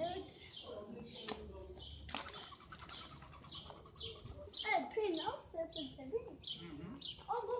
Evet. Evet, peanut sesi tabii. Hı hı. O bu peanut.